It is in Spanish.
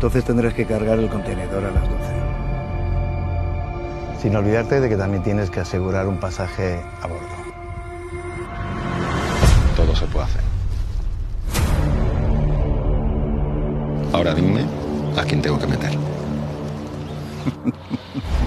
Entonces tendrás que cargar el contenedor a las 12. Sin olvidarte de que también tienes que asegurar un pasaje a bordo. Todo se puede hacer. Ahora dime a quién tengo que meter.